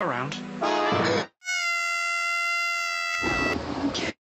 around.